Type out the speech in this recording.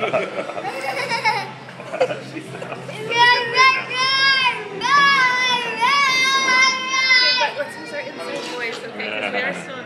let's voice, okay? Because we are still.